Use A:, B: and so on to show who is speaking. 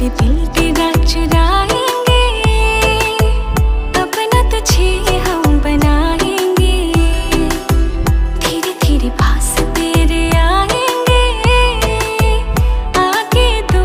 A: করে তুলতে যাচ্ছে